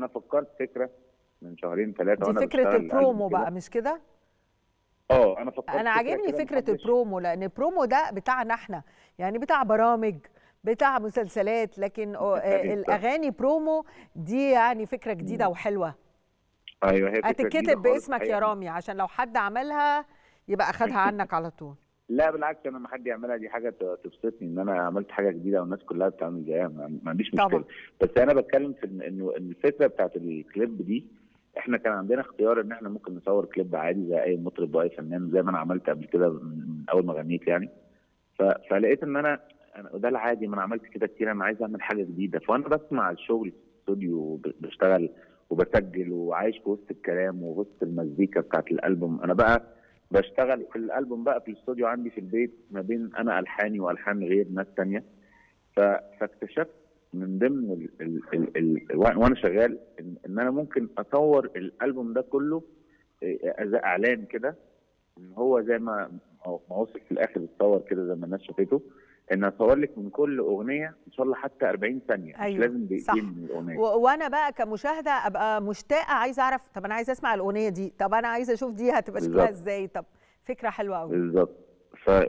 أنا فكرت فكرة من شهرين ثلاثة دي وأنا فكرة البرومو. بقى مش كده؟ آه أنا فكرت أنا عاجبني فكرة البرومو لأن البرومو ده بتاعنا إحنا يعني بتاع برامج بتاع مسلسلات لكن آه، الأغاني برومو دي يعني فكرة جديدة وحلوة. أيوه هي هتتكتب باسمك يا. رامي عشان لو حد عملها يبقى اخدها عنك على طول. لا بالعكس أنا لما حد يعملها دي حاجة تبسطني إن أنا عملت حاجة جديدة والناس كلها بتعمل زيها ما ما عنديش مشكلة. بس أنا بتكلم في انه إن الفكرة بتاعت الكليب دي إحنا كان عندنا اختيار إن إحنا ممكن نصور كليب عادي زي أي مطرب وأي فنان زي ما أنا عملت قبل كده من أول ما غنيت يعني. فلقيت إن أنا وده العادي ما أنا عملت كده كتير أنا عايز أعمل حاجة جديدة فأنا بسمع الشغل في الاستوديو بشتغل وبسجل وعايش في وسط الكلام ووسط المزيكا بتاعت الألبوم أنا بقى بشتغل في الألبوم بقى في الاستوديو عندي في البيت ما بين أنا ألحاني وألحان غير ناس تانية. ف... فاكتشفت من ضمن ال... ال... ال... ال... وأنا شغال ان, أنا ممكن اصور الألبوم ده كله زي إعلان كده إن هو زي ما ما وصل في الآخر اتصور كده زي ما الناس شافته. إن أصور لك من كل أغنية إن شاء الله حتى 40 ثانية أيوة، مش لازم. دقيقتين من الأغنية وأنا بقى كمشاهدة أبقى مشتاقة عايزة أعرف طب أنا عايزة أسمع الأغنية دي طب أنا عايزة أشوف دي هتبقى شكلها. إزاي طب فكرة حلوة قوي بالظبط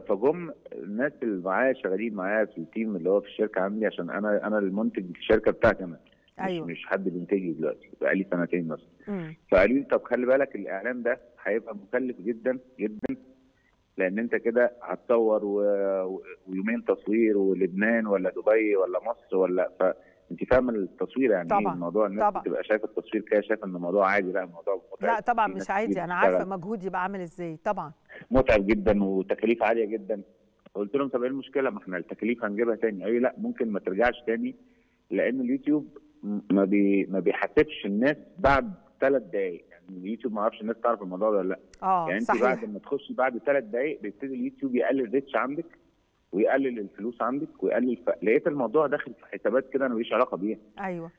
فجم الناس اللي معايا شغالين معايا في التيم اللي هو في الشركة عندي عشان أنا أنا المنتج في الشركة بتاعتي أنا مش, أيوة. مش حد بينتج لي دلوقتي بقالي سنتين مثلا. فقالوا لي طب خلي بالك الإعلان ده هيبقى مكلف جدا جدا لأن انت كده هتصور و... ويومين تصوير ولبنان ولا دبي ولا مصر ولا فانت فاهمه التصوير يعني طبعاً، إيه الموضوع الناس طبعاً. بتبقى شايفة التصوير كده شايفة إن الموضوع عادي لأ الموضوع متعب لا طبعا مش عادي. أنا. عارفة مجهودي بقى عامل إزاي طبعا. متعب جدا وتكاليف عالية جدا. قلت لهم طب إيه المشكلة؟ ما إحنا التكاليف هنجيبها تاني. قالوا لي لأ ممكن ما ترجعش تاني لأن اليوتيوب ما بي ما بيحاسبش الناس بعد ثلاث دقائق اليوتيوب ما أعرفش الناس تعرف الموضوع ده ولا لأ. آه يعني انت صحيح. بعد ما تخشي بعد ثلاث دقائق بيبتدي اليوتيوب يقلل ال reach عندك ويقلل الفلوس عندك ويقلل ف... لقيت الموضوع داخل في حسابات كده أنا ماليش علاقة بيها. أيوه.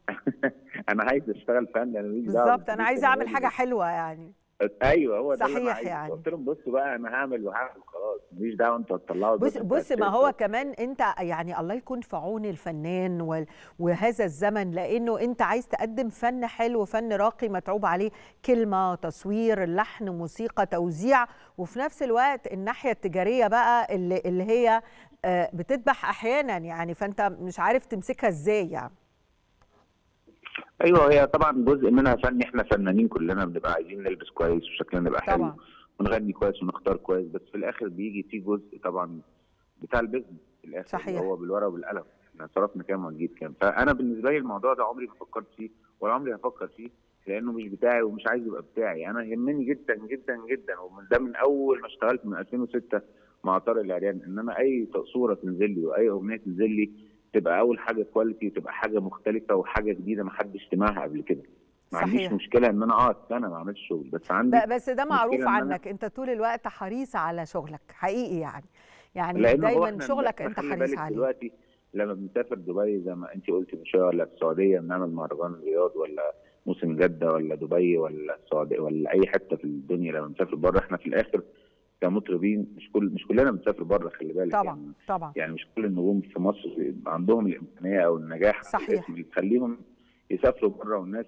أنا عايز أشتغل فن أنا ماليش بالظبط أنا عايزه أعمل حاجة حلوة يعني. أيوه هو ده صحيح. يعني. قلت لهم بصوا بقى أنا هعمل وهعمل. خلاص ماليش دعوة أنتوا هتطلعوا بص بص ما هو. كمان انت يعني الله يكون في عون الفنان وهذا الزمن لأنه انت عايز تقدم فن حلو فن راقي متعوب عليه كلمة تصوير لحن موسيقى توزيع وفي نفس الوقت الناحية التجارية بقى اللي, اللي هي آه، بتذبح أحيانا يعني فأنت مش عارف تمسكها إزاي يعني. أيوه هي طبعا جزء منها فن إحنا فنانين كلنا بنبقى عايزين نلبس كويس وشكلنا يبقى حلو. ونغني كويس ونختار كويس بس في الآخر بيجي في جزء طبعا بتاع البيزنس في الآخر صحيح. اللي هو بالورقة وبالقلم إحنا صرفنا كام وهنجيب كام. فأنا بالنسبة لي الموضوع ده عمري ما فكرت فيه ولا عمري هفكر فيه لأنه مش بتاعي ومش عايز يبقى بتاعي. أنا يهمني جدا جدا جدا ومن ده من أول ما اشتغلت من 2006 مع طارق العريان إن أنا أي صورة تنزل لي وأي أغنية تنزل لي تبقى أول حاجة كواليتي وتبقى حاجة مختلفة وحاجة جديدة ما حدش سمعها قبل كده. ما عنديش صحيح. مشكلة إن أنا أقعد سنة ما أعملش شغل بس عندي بس ده معروف إن أنا- عنك. أنت طول الوقت حريص على شغلك حقيقي يعني. يعني دايما شغلك أنت حريص عليه. دلوقتي لما بنسافر دبي زي ما أنت قلتي من شوية ولا السعودية بنعمل مهرجان الرياض ولا موسم جدة ولا دبي ولا السعودية ولا أي حتة في الدنيا لما بنسافر بره. إحنا في الآخر كمطربين مش كل مش كلنا بنسافر بره خلي بالك طبعا يعني, طبعا. يعني مش كل النجوم في مصر عندهم الإمكانية أو النجاح صحيح. اللي تخليهم يسافروا بره والناس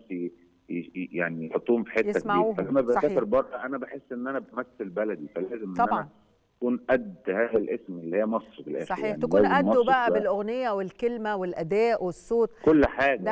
يعني يحطوهم في حتة يسمعوهم. فلما. بسافر بره أنا بحس إن أنا بمثل بلدي فلازم طبعا أنا أكون قد هذا الاسم اللي هي مصر في الآخر. صحيح. يعني تكون قده بقى بالأغنية والكلمة والأداء والصوت. كل حاجة.